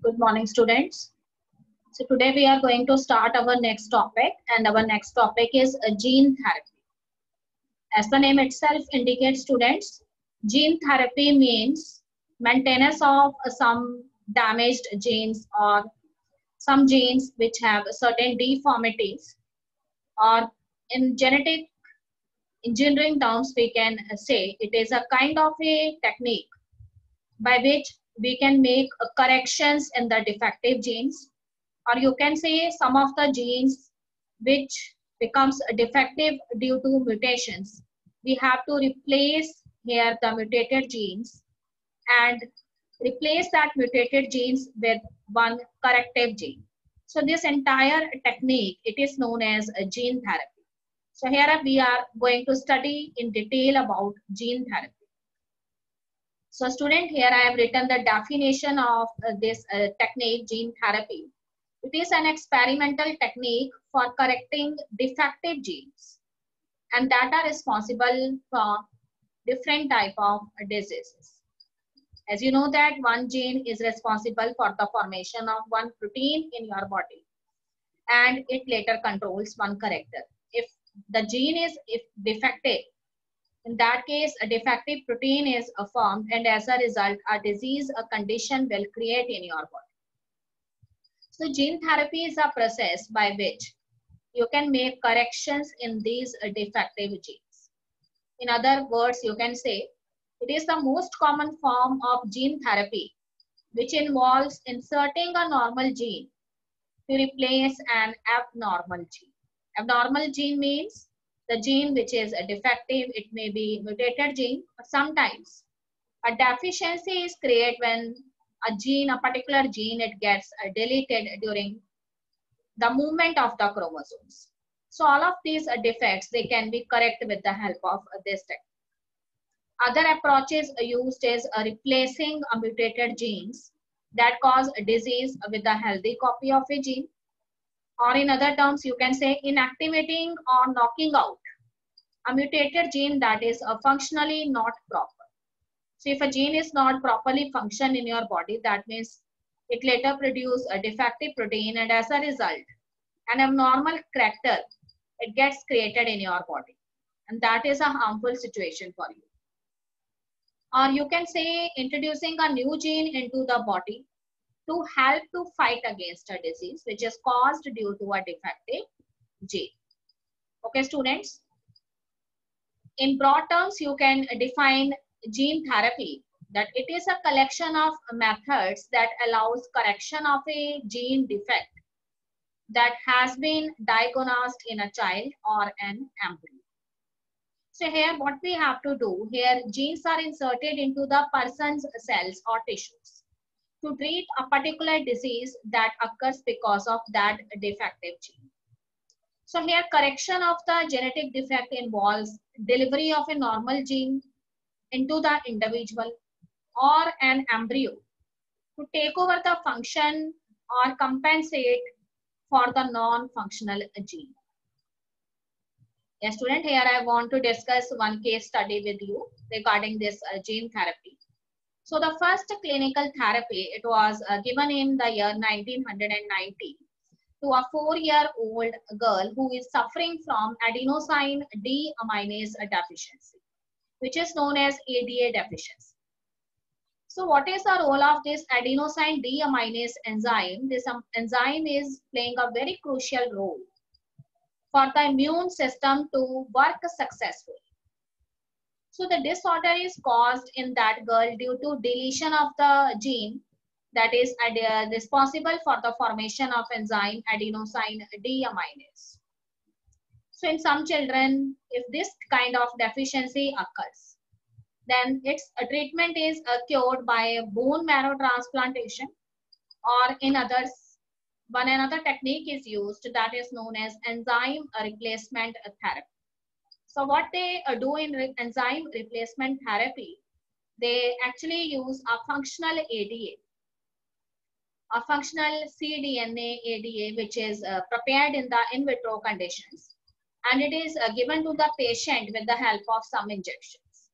Good morning, students. So today we are going to start our next topic and our next topic is uh, gene therapy. As the name itself indicates students, gene therapy means maintenance of some damaged genes or some genes which have certain deformities or in genetic engineering terms we can say it is a kind of a technique by which we can make uh, corrections in the defective genes. Or you can say some of the genes which becomes defective due to mutations. We have to replace here the mutated genes and replace that mutated genes with one corrective gene. So this entire technique it is known as gene therapy. So here we are going to study in detail about gene therapy so student, here I have written the definition of uh, this uh, technique, gene therapy. It is an experimental technique for correcting defective genes and that are responsible for different type of diseases. As you know that one gene is responsible for the formation of one protein in your body and it later controls one character. If the gene is if defective, in that case, a defective protein is formed and as a result, a disease, a condition will create in your body. So gene therapy is a process by which you can make corrections in these uh, defective genes. In other words, you can say it is the most common form of gene therapy which involves inserting a normal gene to replace an abnormal gene. Abnormal gene means the gene which is defective, it may be mutated gene. Sometimes a deficiency is created when a gene, a particular gene, it gets uh, deleted during the movement of the chromosomes. So all of these uh, defects, they can be corrected with the help of uh, this technique. Other approaches used is replacing mutated genes that cause disease with a healthy copy of a gene or in other terms you can say inactivating or knocking out. A mutated gene that is uh, functionally not proper. So if a gene is not properly function in your body that means it later produce a defective protein and as a result an abnormal character it gets created in your body. And that is a harmful situation for you. Or you can say introducing a new gene into the body to help to fight against a disease which is caused due to a defective gene. Okay, students? In broad terms, you can define gene therapy that it is a collection of methods that allows correction of a gene defect that has been diagnosed in a child or an embryo. So here what we have to do, here genes are inserted into the person's cells or tissues to treat a particular disease that occurs because of that defective gene. So here correction of the genetic defect involves delivery of a normal gene into the individual or an embryo to take over the function or compensate for the non-functional gene. Yes, student, here I want to discuss one case study with you regarding this uh, gene therapy. So the first clinical therapy, it was uh, given in the year 1990 to a four-year-old girl who is suffering from adenosine deaminase deficiency, which is known as ADA deficiency. So what is the role of this adenosine deaminase enzyme? This um, enzyme is playing a very crucial role for the immune system to work successfully. So the disorder is caused in that girl due to deletion of the gene that is responsible for the formation of enzyme adenosine deaminase. So in some children, if this kind of deficiency occurs, then its treatment is cured by bone marrow transplantation or in others, one another technique is used that is known as enzyme replacement therapy. So what they uh, do in re enzyme replacement therapy, they actually use a functional ADA, a functional cDNA ADA, which is uh, prepared in the in vitro conditions. And it is uh, given to the patient with the help of some injections.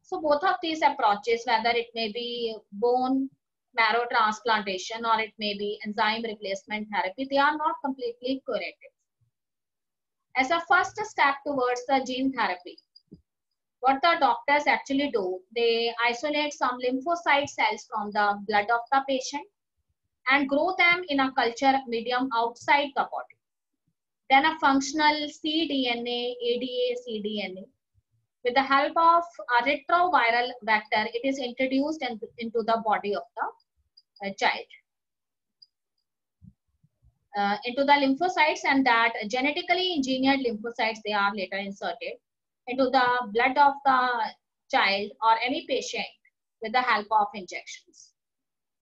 So both of these approaches, whether it may be bone marrow transplantation or it may be enzyme replacement therapy, they are not completely curative. As a first step towards the gene therapy, what the doctors actually do, they isolate some lymphocyte cells from the blood of the patient and grow them in a culture medium outside the body. Then a functional cDNA, ADA, cDNA with the help of a retroviral vector, it is introduced in, into the body of the uh, child. Uh, into the lymphocytes and that genetically engineered lymphocytes, they are later inserted into the blood of the child or any patient with the help of injections.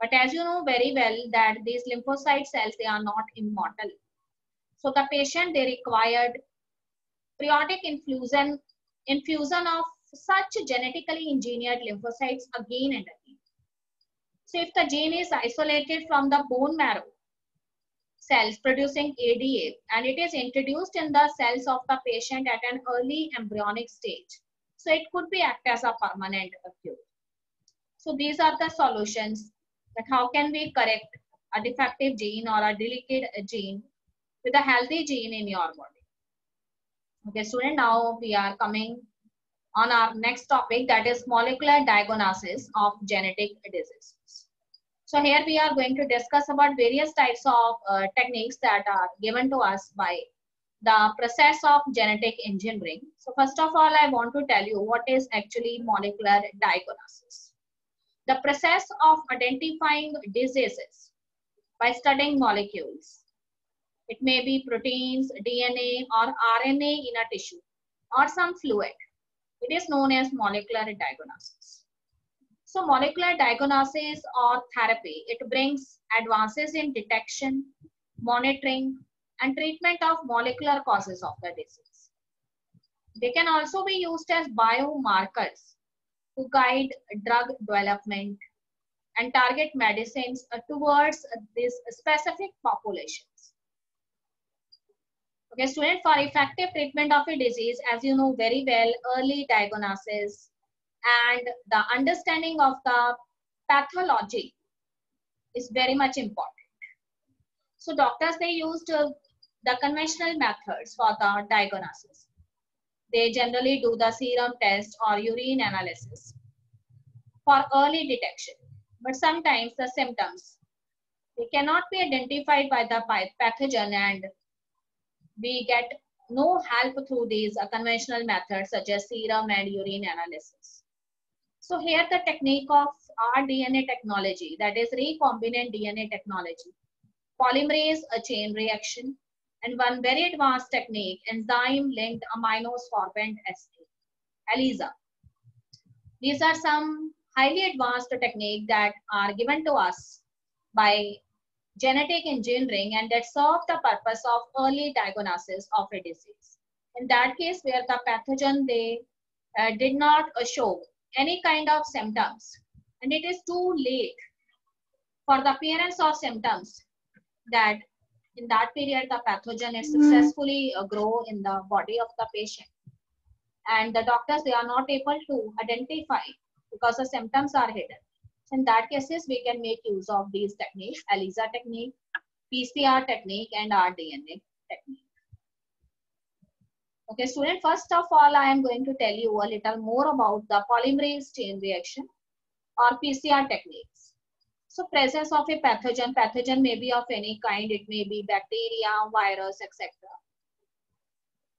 But as you know very well that these lymphocyte cells, they are not immortal. So the patient, they required periodic infusion infusion of such genetically engineered lymphocytes again and again. So if the gene is isolated from the bone marrow cells producing ADA and it is introduced in the cells of the patient at an early embryonic stage, so it could be act as a permanent cure. So these are the solutions that how can we correct a defective gene or a delicate gene with a healthy gene in your body. Okay, student, now we are coming on our next topic that is molecular diagnosis of genetic diseases. So here we are going to discuss about various types of uh, techniques that are given to us by the process of genetic engineering. So first of all, I want to tell you what is actually molecular diagnosis. The process of identifying diseases by studying molecules it may be proteins, DNA, or RNA in a tissue or some fluid. It is known as molecular diagnosis. So molecular diagnosis or therapy, it brings advances in detection, monitoring, and treatment of molecular causes of the disease. They can also be used as biomarkers to guide drug development and target medicines towards this specific population. Okay, student, for effective treatment of a disease, as you know very well, early diagnosis and the understanding of the pathology is very much important. So doctors, they used uh, the conventional methods for the diagnosis. They generally do the serum test or urine analysis for early detection. But sometimes the symptoms, they cannot be identified by the pathogen and we get no help through these uh, conventional methods such as serum and urine analysis. So here the technique of rDNA technology, that is recombinant DNA technology, polymerase a chain reaction, and one very advanced technique, enzyme-linked immunosorbent assay, ELISA. These are some highly advanced techniques that are given to us by genetic engineering and that serve the purpose of early diagnosis of a disease. In that case, where the pathogen they uh, did not uh, show any kind of symptoms and it is too late for the appearance of symptoms that in that period the pathogen is hmm. successfully uh, grow in the body of the patient and the doctors they are not able to identify because the symptoms are hidden in that cases, we can make use of these techniques, ELISA technique, PCR technique, and rDNA technique. Okay, student, first of all, I am going to tell you a little more about the polymerase chain reaction or PCR techniques. So presence of a pathogen, pathogen may be of any kind, it may be bacteria, virus, etc.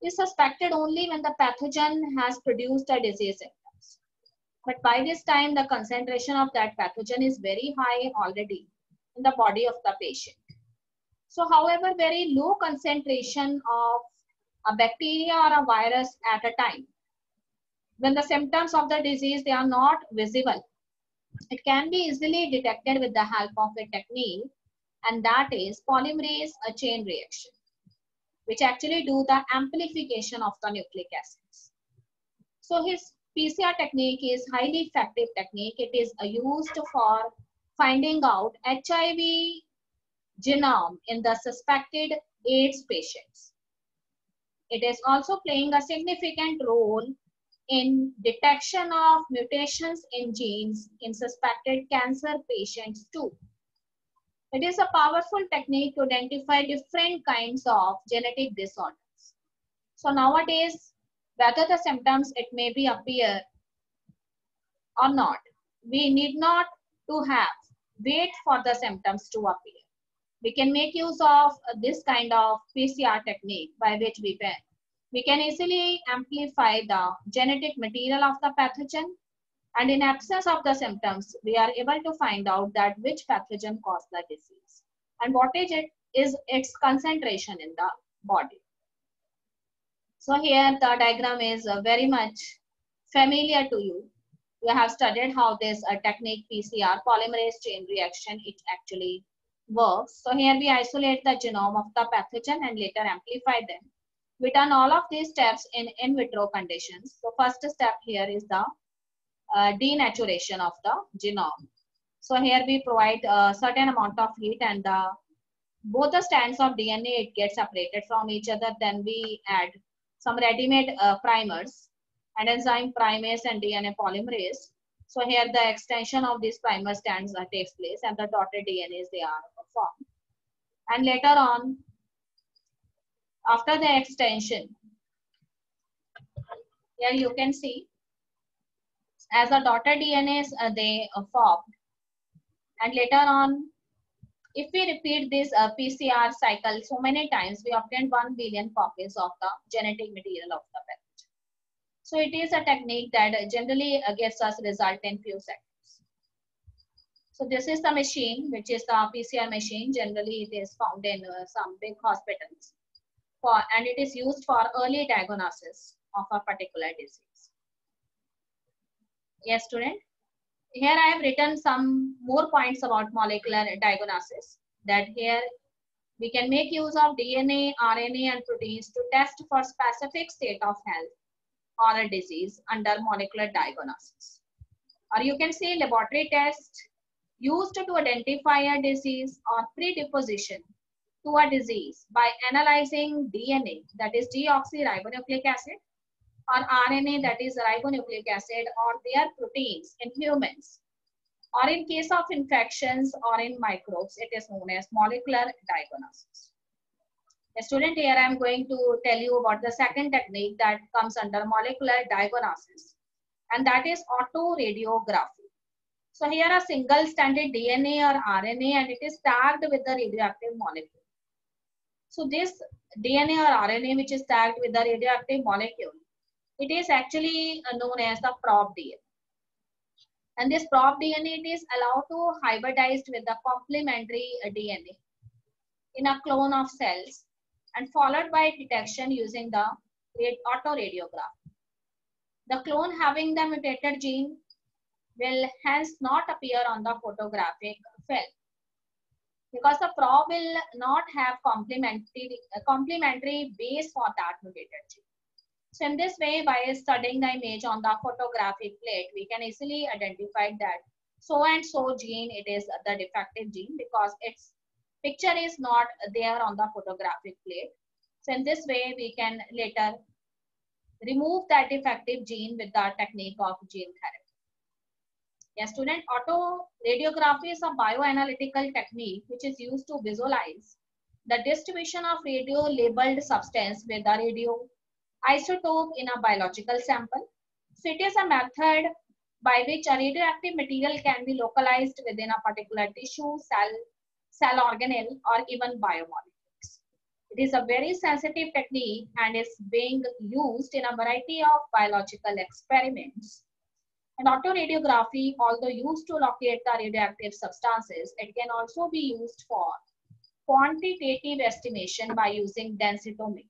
is suspected only when the pathogen has produced a disease but by this time, the concentration of that pathogen is very high already in the body of the patient. So however, very low concentration of a bacteria or a virus at a time. When the symptoms of the disease, they are not visible. It can be easily detected with the help of a technique and that is polymerase a chain reaction, which actually do the amplification of the nucleic acids. So his PCR technique is highly effective technique. It is uh, used for finding out HIV genome in the suspected AIDS patients. It is also playing a significant role in detection of mutations in genes in suspected cancer patients too. It is a powerful technique to identify different kinds of genetic disorders. So nowadays, whether the symptoms it may be appear or not, we need not to have wait for the symptoms to appear. We can make use of this kind of PCR technique by which we can we can easily amplify the genetic material of the pathogen and in absence of the symptoms, we are able to find out that which pathogen caused the disease and what is it is its concentration in the body. So here the diagram is uh, very much familiar to you. You have studied how this uh, technique PCR polymerase chain reaction it actually works. So here we isolate the genome of the pathogen and later amplify them we done all of these steps in in vitro conditions. So first step here is the uh, denaturation of the genome. So here we provide a certain amount of heat and the, both the strands of DNA, it gets separated from each other. Then we add some ready-made uh, primers and enzyme primase and DNA polymerase. So here the extension of these primer strands uh, takes place and the dotted DNAs, they are And later on, after the extension. Here you can see as a daughter DNAs uh, they uh, formed and later on if we repeat this uh, PCR cycle so many times we obtain 1 billion copies of the genetic material of the pathogen. So it is a technique that generally uh, gives us result in few seconds. So this is the machine which is the PCR machine generally it is found in uh, some big hospitals for and it is used for early diagnosis of a particular disease. Yes, student. Here I have written some more points about molecular diagnosis that here we can make use of DNA, RNA and proteins to test for specific state of health or a disease under molecular diagnosis. Or you can say laboratory test used to identify a disease or predisposition to a disease by analyzing DNA, that is deoxyribonucleic acid, or RNA, that is ribonucleic acid, or their proteins in humans. Or in case of infections or in microbes, it is known as molecular diagnosis. A student here, I am going to tell you about the second technique that comes under molecular diagnosis, and that is autoradiography. So here a single stranded DNA or RNA and it is tagged with the radioactive molecule. So this DNA or RNA which is tagged with the radioactive molecule, it is actually uh, known as the probe DNA. And this probe DNA it is allowed to hybridize with the complementary uh, DNA in a clone of cells and followed by detection using the autoradiograph. The clone having the mutated gene will hence not appear on the photographic film because the probe will not have complementary, uh, complementary base for that mutated gene. So in this way, by studying the image on the photographic plate, we can easily identify that so and so gene, it is the defective gene because its picture is not there on the photographic plate. So in this way, we can later remove that defective gene with the technique of gene therapy. A student, autoradiography is a bioanalytical technique which is used to visualize the distribution of radio-labeled substance with a radio isotope in a biological sample. So it is a method by which a radioactive material can be localized within a particular tissue, cell, cell organelle, or even biomolecules. It is a very sensitive technique and is being used in a variety of biological experiments and autoradiography, although used to locate the radioactive substances, it can also be used for quantitative estimation by using densitometer.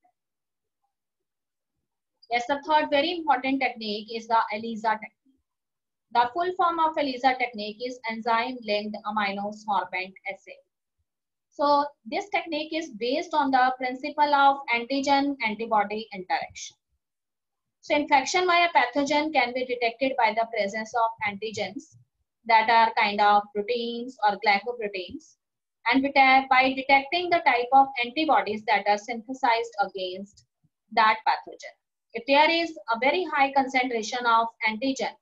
Yes, the third very important technique is the ELISA technique. The full form of ELISA technique is enzyme-linked immunosorbent assay. So this technique is based on the principle of antigen-antibody interaction. So infection by a pathogen can be detected by the presence of antigens that are kind of proteins or glycoproteins and by detecting the type of antibodies that are synthesized against that pathogen. If there is a very high concentration of antigen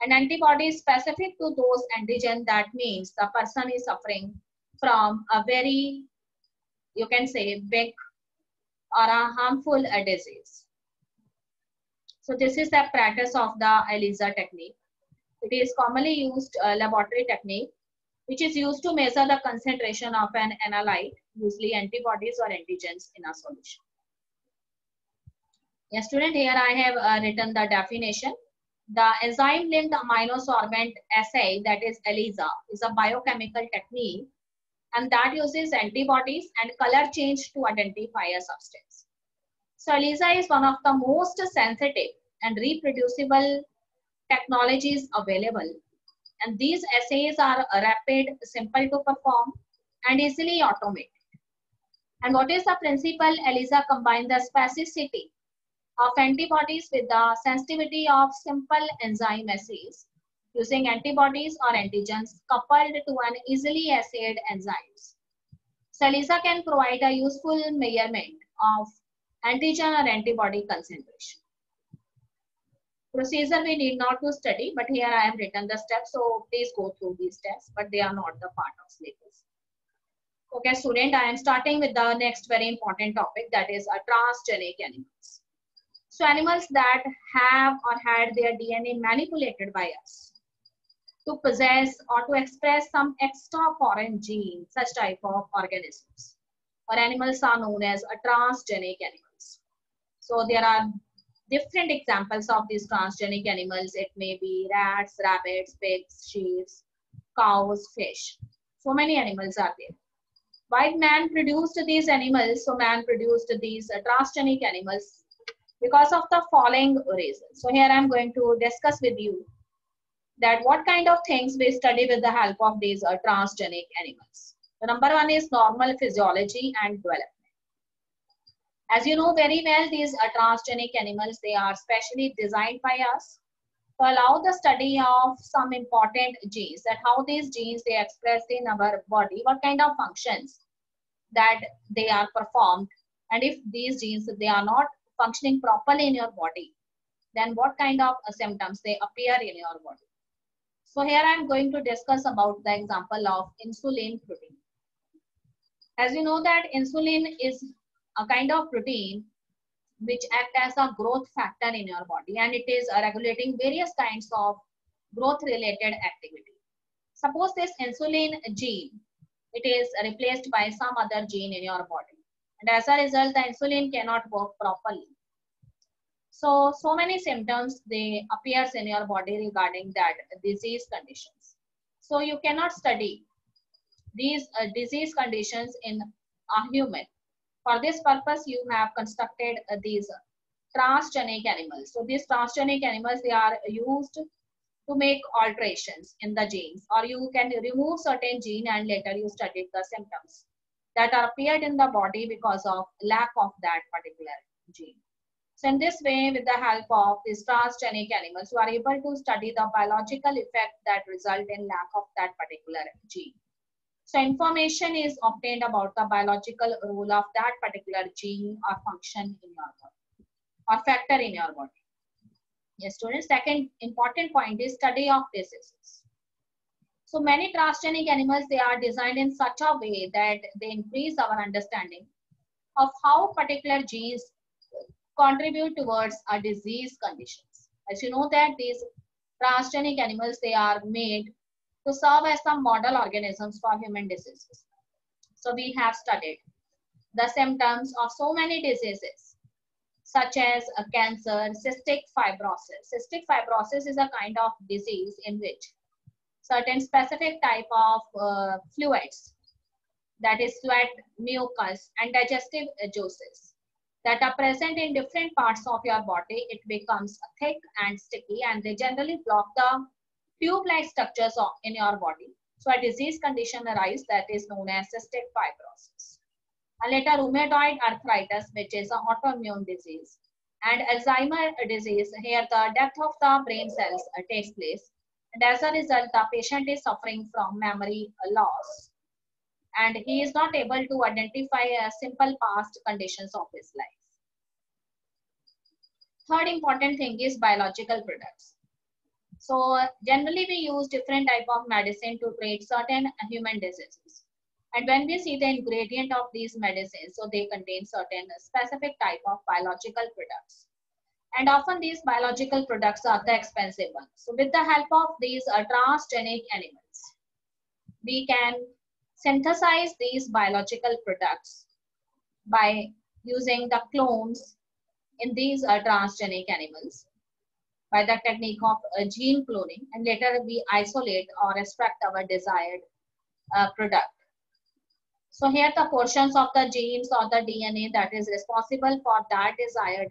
an antibody specific to those antigen, that means the person is suffering from a very, you can say, big or a harmful disease. So this is the practice of the ELISA technique. It is commonly used uh, laboratory technique, which is used to measure the concentration of an analyte, usually antibodies or antigens in a solution. Yes, student, here I have uh, written the definition. The enzyme-linked immunosorbent assay, that is ELISA, is a biochemical technique and that uses antibodies and color change to identify a substance. So ELISA is one of the most sensitive and reproducible technologies available. And these assays are rapid, simple to perform, and easily automated. And what is the principle? ELISA combine the specificity of antibodies with the sensitivity of simple enzyme assays using antibodies or antigens coupled to an easily assayed enzymes. ELISA can provide a useful measurement of antigen or antibody concentration. Procedure we need not to study, but here I have written the steps, so please go through these steps, but they are not the part of syllabus. Okay, student, I am starting with the next very important topic, that is a transgenic animals. So animals that have or had their DNA manipulated by us to possess or to express some extra foreign gene, such type of organisms or animals are known as a transgenic animals. So there are different examples of these transgenic animals. It may be rats, rabbits, pigs, sheep, cows, fish. So many animals are there. Why man produced these animals? So man produced these uh, transgenic animals because of the following reasons. So here I'm going to discuss with you that what kind of things we study with the help of these uh, transgenic animals. The number one is normal physiology and development. As you know very well, these are transgenic animals, they are specially designed by us to allow the study of some important genes, that how these genes they express in our body, what kind of functions that they are performed, and if these genes, they are not functioning properly in your body, then what kind of symptoms they appear in your body. So here I am going to discuss about the example of insulin protein. As you know that insulin is a kind of protein which act as a growth factor in your body and it is uh, regulating various kinds of growth related activity. Suppose this insulin gene, it is replaced by some other gene in your body. And as a result, the insulin cannot work properly. So, so many symptoms, they appears in your body regarding that disease conditions. So you cannot study these uh, disease conditions in a human for this purpose, you have constructed uh, these transgenic animals. So these transgenic animals, they are used to make alterations in the genes or you can remove certain gene and later you study the symptoms that are appeared in the body because of lack of that particular gene. So in this way, with the help of these transgenic animals, you are able to study the biological effect that result in lack of that particular gene. So information is obtained about the biological role of that particular gene or function in your body or factor in your body. Yes, students, second important point is study of diseases. So many transgenic animals, they are designed in such a way that they increase our understanding of how particular genes contribute towards a disease conditions. As you know that these transgenic animals, they are made to serve as some model organisms for human diseases. So we have studied the symptoms of so many diseases such as a cancer, cystic fibrosis. Cystic fibrosis is a kind of disease in which certain specific type of uh, fluids that is sweat, mucus and digestive juices that are present in different parts of your body. It becomes thick and sticky and they generally block the tube-like structures in your body. So a disease condition arises that is known as cystic fibrosis. And later rheumatoid arthritis, which is an autoimmune disease. And Alzheimer disease, here the death of the brain cells uh, takes place. And as a result, the patient is suffering from memory loss. And he is not able to identify a simple past conditions of his life. third important thing is biological products. So generally we use different type of medicine to treat certain human diseases. And when we see the ingredient of these medicines, so they contain certain specific type of biological products. And often these biological products are the expensive ones. So with the help of these transgenic animals, we can synthesize these biological products by using the clones in these transgenic animals by the technique of uh, gene cloning and later we isolate or extract our desired uh, product. So here the portions of the genes or the DNA that is responsible for that desired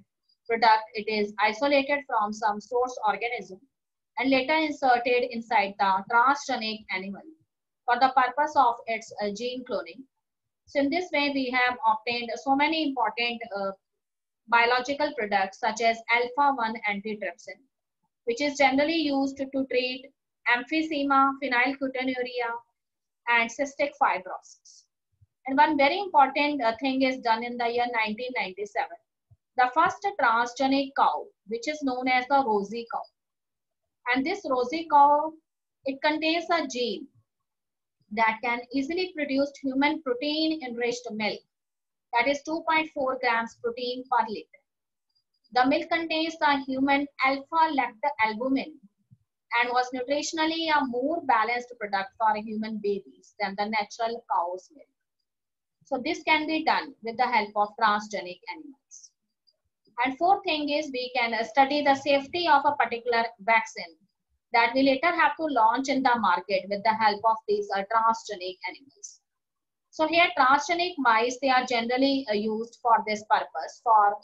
product, it is isolated from some source organism and later inserted inside the transgenic animal for the purpose of its uh, gene cloning. So in this way, we have obtained so many important uh, biological products such as alpha-1 antitrypsin, which is generally used to, treat emphysema, phenylketonuria, and cystic fibrosis. And one very important uh, thing is done in the year 1997. The first transgenic cow, which is known as the Rosie cow. And this Rosie cow, it contains a gene that can easily produce human protein enriched milk that is 2.4 grams protein per liter. The milk contains the human alpha-lactalbumin and was nutritionally a more balanced product for human babies than the natural cow's milk. So this can be done with the help of transgenic animals. And fourth thing is we can study the safety of a particular vaccine that we later have to launch in the market with the help of these uh, transgenic animals. So here transgenic mice, they are generally uh, used for this purpose for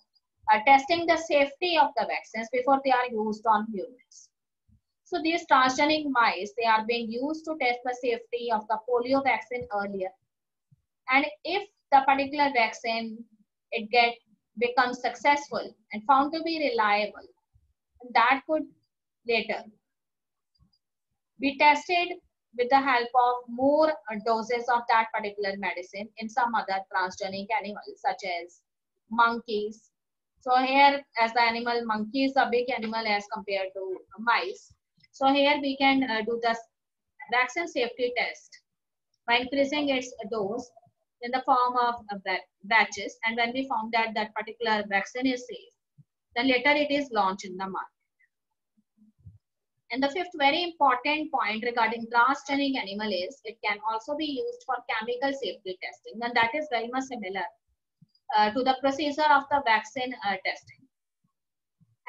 uh, testing the safety of the vaccines before they are used on humans. So these transgenic mice, they are being used to test the safety of the polio vaccine earlier. And if the particular vaccine, it get becomes successful and found to be reliable, that could later be tested with the help of more doses of that particular medicine in some other transgenic animals such as monkeys. So here as the animal monkey is a big animal as compared to mice. So here we can uh, do the vaccine safety test by increasing its dose in the form of uh, batches and when we found that that particular vaccine is safe then later it is launched in the market. And the fifth very important point regarding transgenic animal is it can also be used for chemical safety testing and that is very much similar uh, to the procedure of the vaccine uh, testing.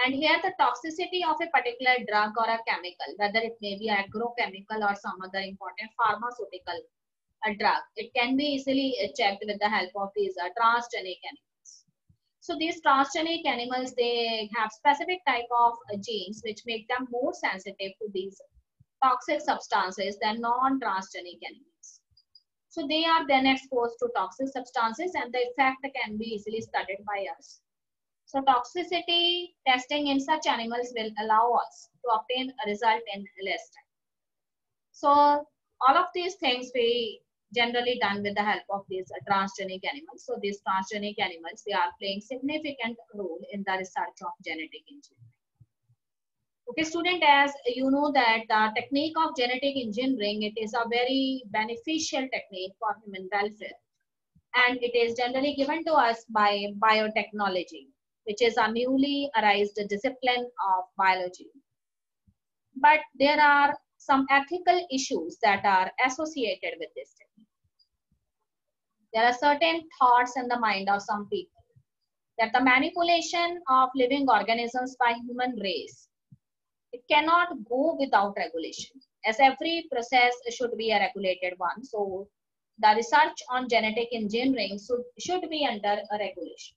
And here the toxicity of a particular drug or a chemical, whether it may be agrochemical or some other important pharmaceutical uh, drug, it can be easily uh, checked with the help of these uh, transgenic animals. So these transgenic animals, they have specific type of uh, genes which make them more sensitive to these toxic substances than non-transgenic animals. So they are then exposed to toxic substances and the effect can be easily studied by us. So toxicity testing in such animals will allow us to obtain a result in less time. So all of these things we generally done with the help of these transgenic animals. So these transgenic animals, they are playing significant role in the research of genetic engineering. Okay, student, as you know that the technique of genetic engineering, it is a very beneficial technique for human welfare. And it is generally given to us by biotechnology, which is a newly arised discipline of biology. But there are some ethical issues that are associated with this technique there are certain thoughts in the mind of some people that the manipulation of living organisms by human race it cannot go without regulation. As every process should be a regulated one so the research on genetic engineering should, should be under a regulation.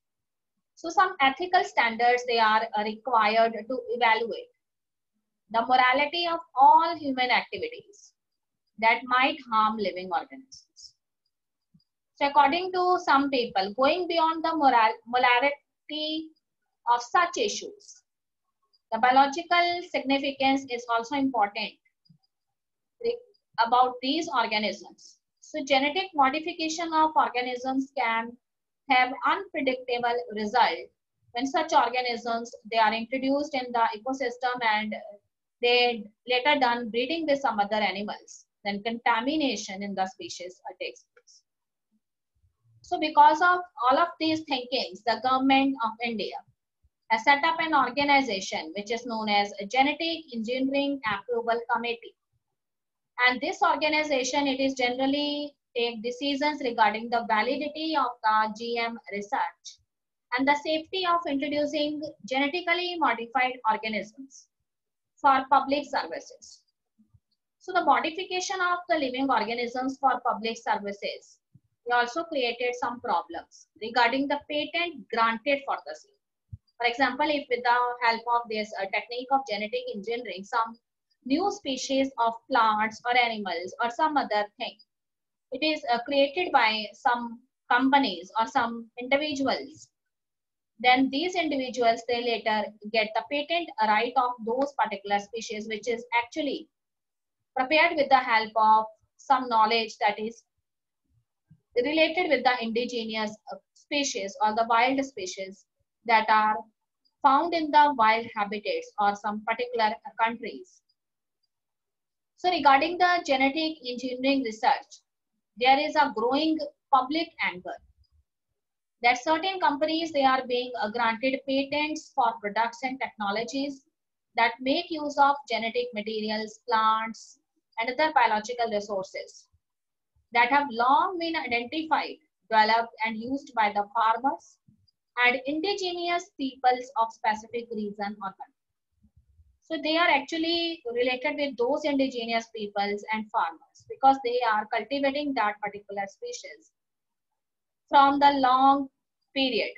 So some ethical standards they are uh, required to evaluate the morality of all human activities that might harm living organisms. So according to some people, going beyond the moral, morality of such issues, the biological significance is also important about these organisms. So genetic modification of organisms can have unpredictable result when such organisms they are introduced in the ecosystem and they later done breeding with some other animals then contamination in the species takes place so because of all of these thinkings the government of india set up an organization which is known as a genetic engineering approval committee and this organization it is generally take decisions regarding the validity of the gm research and the safety of introducing genetically modified organisms for public services. So the modification of the living organisms for public services also created some problems regarding the patent granted for the same. For example, if with the help of this uh, technique of genetic engineering, some new species of plants or animals or some other thing, it is uh, created by some companies or some individuals. Then these individuals they later get the patent right of those particular species which is actually prepared with the help of some knowledge that is related with the indigenous uh, species or the wild species that are found in the wild habitats or some particular countries. So regarding the genetic engineering research, there is a growing public anger that certain companies they are being uh, granted patents for products and technologies that make use of genetic materials plants and other biological resources that have long been identified developed and used by the farmers and indigenous peoples of specific region or country so they are actually related with those indigenous peoples and farmers because they are cultivating that particular species from the long period.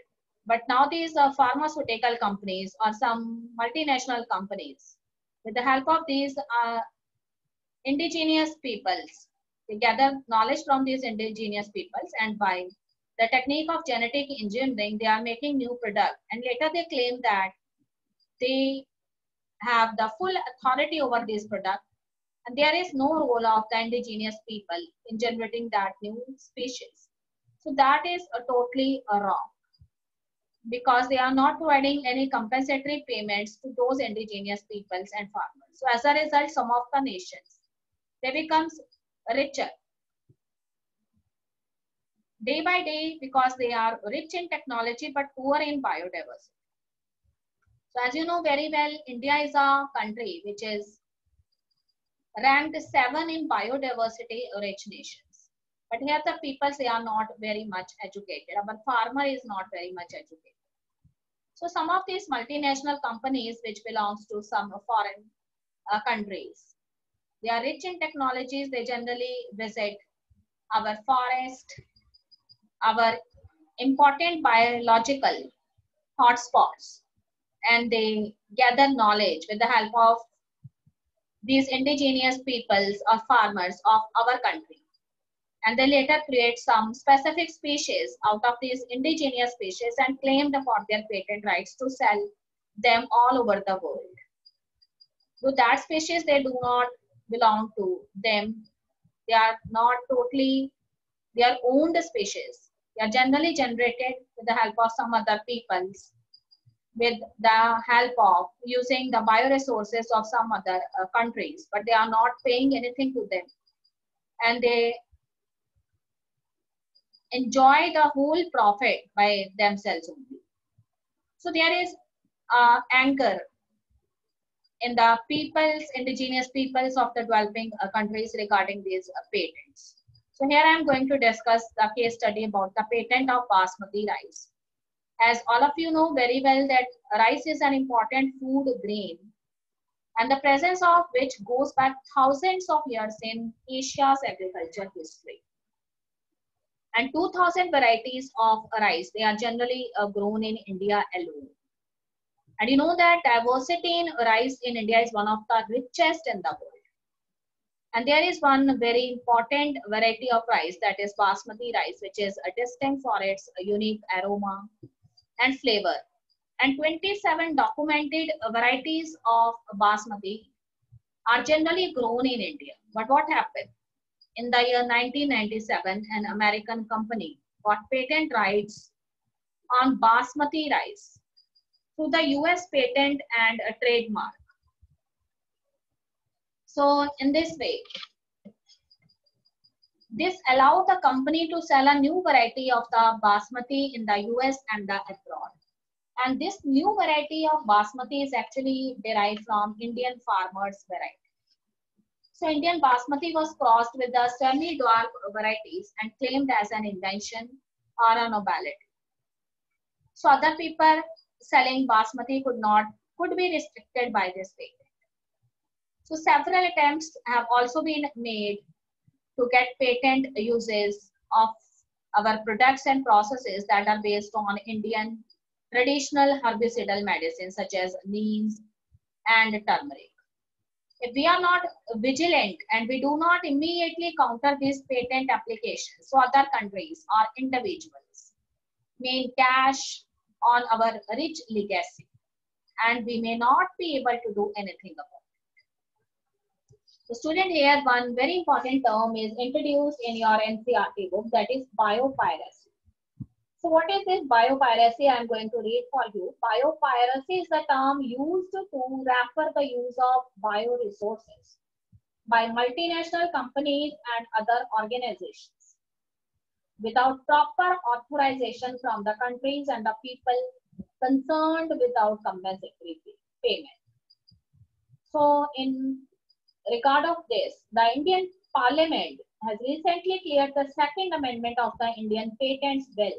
But now these uh, pharmaceutical companies or some multinational companies, with the help of these uh, indigenous peoples, they gather knowledge from these indigenous peoples and by the technique of genetic engineering, they are making new product and later they claim that they have the full authority over this product and there is no role of the indigenous people in generating that new species. So that is a totally wrong because they are not providing any compensatory payments to those indigenous peoples and farmers. So as a result, some of the nations, they becomes richer day by day because they are rich in technology but poor in biodiversity. So as you know very well, India is a country which is ranked seven in biodiversity rich nations. But here the people they are not very much educated. Our farmer is not very much educated. So some of these multinational companies which belongs to some foreign uh, countries, they are rich in technologies. They generally visit our forest, our important biological hotspots, and they gather knowledge with the help of these indigenous peoples or farmers of our country and they later create some specific species out of these indigenous species and claimed for their patent rights to sell them all over the world. So that species, they do not belong to them. They are not totally their owned species. They are generally generated with the help of some other peoples with the help of using the bioresources of some other uh, countries, but they are not paying anything to them. And they enjoy the whole profit by themselves only. So there is uh, anchor in the peoples, indigenous peoples of the developing uh, countries regarding these uh, patents. So here I am going to discuss the case study about the patent of basmati rice. As all of you know very well that rice is an important food grain and the presence of which goes back thousands of years in Asia's agriculture history. And 2000 varieties of rice they are generally uh, grown in india alone. And you know that diversity in rice in india is one of the richest in the world and there is one very important variety of rice that is basmati rice which is a distinct for its unique aroma and flavor. And 27 documented varieties of basmati are generally grown in india. But what happened? In the year 1997, an American company got patent rights on basmati rice to the US patent and a trademark. So in this way, this allowed the company to sell a new variety of the basmati in the US and the abroad. And this new variety of basmati is actually derived from Indian farmers variety. So Indian basmati was crossed with the semi-dwarf varieties and claimed as an invention or a nobility. So other people selling basmati could not, could be restricted by this patent. So several attempts have also been made to get patent uses of our products and processes that are based on Indian traditional herbicidal medicines such as neem and turmeric. If we are not vigilant and we do not immediately counter these patent applications, so other countries or individuals may cash on our rich legacy and we may not be able to do anything about it. The student here, one very important term is introduced in your NCERT book that is biopiracy. So what is this biopiracy? I am going to read for you. Biopiracy is the term used to refer the use of bioresources by multinational companies and other organizations without proper authorization from the countries and the people concerned without compensatory payment. So in regard of this, the Indian Parliament has recently cleared the second amendment of the Indian Patents Bill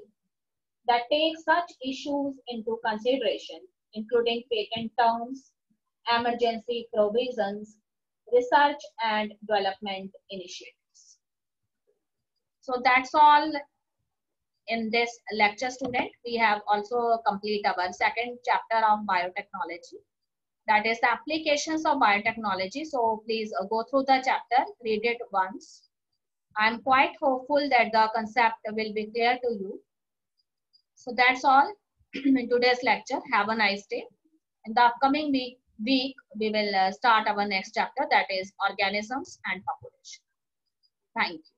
that takes such issues into consideration, including patent terms, emergency provisions, research and development initiatives. So that's all in this lecture student. We have also complete our second chapter of biotechnology. That is the applications of biotechnology. So please uh, go through the chapter, read it once. I'm quite hopeful that the concept will be clear to you. So that's all in today's lecture. Have a nice day. In the upcoming week, week we will uh, start our next chapter that is organisms and population. Thank you.